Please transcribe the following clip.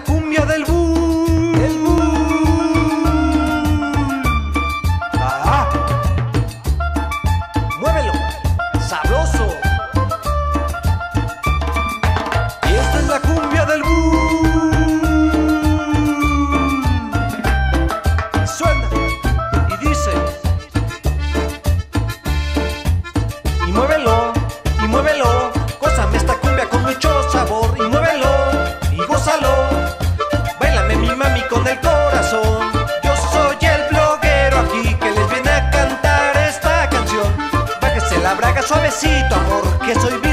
la cumbia del bull. El bull. Muévelo, sabroso. Y esta es la cumbia del bull. Suena y dice. Y muévelo. necesito porque soy